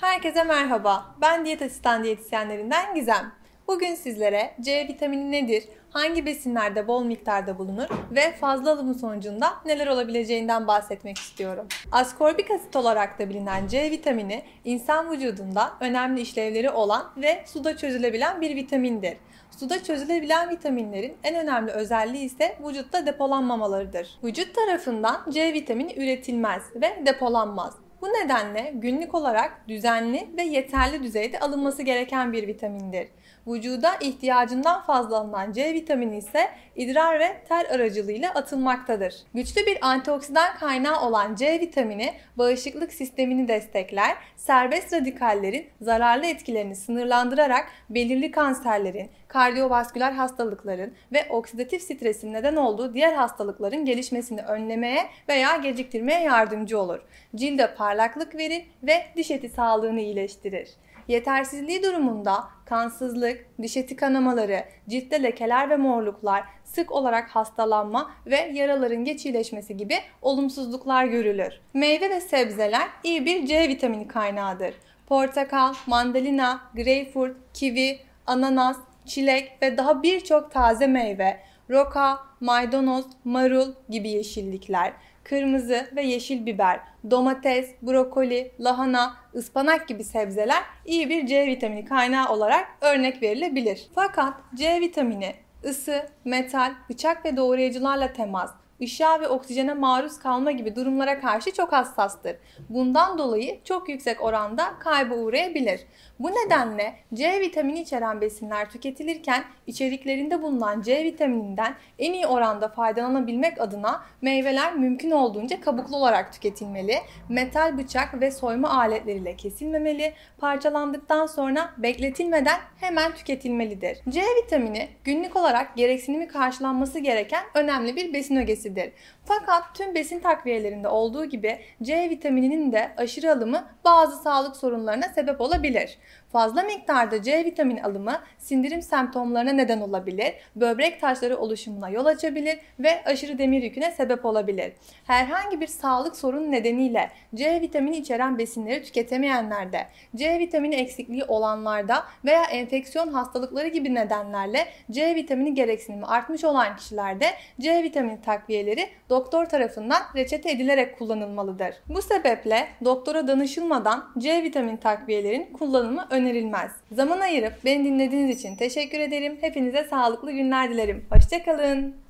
Herkese merhaba. Ben diyet asistan diyetisyenlerinden Gizem. Bugün sizlere C vitamini nedir, hangi besinlerde bol miktarda bulunur ve fazla alımı sonucunda neler olabileceğinden bahsetmek istiyorum. Askorbik asit olarak da bilinen C vitamini insan vücudunda önemli işlevleri olan ve suda çözülebilen bir vitamindir. Suda çözülebilen vitaminlerin en önemli özelliği ise vücutta depolanmamalarıdır. Vücut tarafından C vitamini üretilmez ve depolanmaz. Bu nedenle günlük olarak düzenli ve yeterli düzeyde alınması gereken bir vitamindir. Vücuda ihtiyacından fazla alınan C vitamini ise idrar ve ter aracılığıyla atılmaktadır. Güçlü bir antioksidan kaynağı olan C vitamini bağışıklık sistemini destekler, serbest radikallerin zararlı etkilerini sınırlandırarak belirli kanserlerin, kardiyovasküler hastalıkların ve oksidatif stresin neden olduğu diğer hastalıkların gelişmesini önlemeye veya geciktirmeye yardımcı olur. Cilde parlaklık verir ve diş eti sağlığını iyileştirir. Yetersizliği durumunda kansızlık, diş eti kanamaları, ciltte lekeler ve morluklar, sık olarak hastalanma ve yaraların geç iyileşmesi gibi olumsuzluklar görülür. Meyve ve sebzeler iyi bir C vitamini kaynağıdır. Portakal, mandalina, greyfurt, kivi, ananas, çilek ve daha birçok taze meyve, roka, maydanoz, marul gibi yeşillikler, kırmızı ve yeşil biber, domates, brokoli, lahana, ıspanak gibi sebzeler iyi bir C vitamini kaynağı olarak örnek verilebilir. Fakat C vitamini ısı, metal, bıçak ve doğrayıcılarla temas, ışığa ve oksijene maruz kalma gibi durumlara karşı çok hassastır. Bundan dolayı çok yüksek oranda kayba uğrayabilir. Bu nedenle C vitamini içeren besinler tüketilirken içeriklerinde bulunan C vitamininden en iyi oranda faydalanabilmek adına meyveler mümkün olduğunca kabuklu olarak tüketilmeli, metal bıçak ve soyma aletleriyle kesilmemeli, parçalandıktan sonra bekletilmeden hemen tüketilmelidir. C vitamini günlük olarak gereksinimi karşılanması gereken önemli bir besin ögesidir. Fakat tüm besin takviyelerinde olduğu gibi C vitamininin de aşırı alımı bazı sağlık sorunlarına sebep olabilir. Fazla miktarda C vitamini alımı sindirim semptomlarına neden olabilir, böbrek taşları oluşumuna yol açabilir ve aşırı demir yüküne sebep olabilir. Herhangi bir sağlık sorunu nedeniyle C vitamini içeren besinleri tüketemeyenlerde, C vitamini eksikliği olanlarda veya enfeksiyon hastalıkları gibi nedenlerle C vitamini gereksinimi artmış olan kişilerde C vitamini takviyeleri doktor tarafından reçete edilerek kullanılmalıdır. Bu sebeple doktora danışılmadan C vitamini takviyelerin kullanımı önerilmez. Zaman ayırıp beni dinlediğiniz için teşekkür ederim. Hepinize sağlıklı günler dilerim. Hoşçakalın.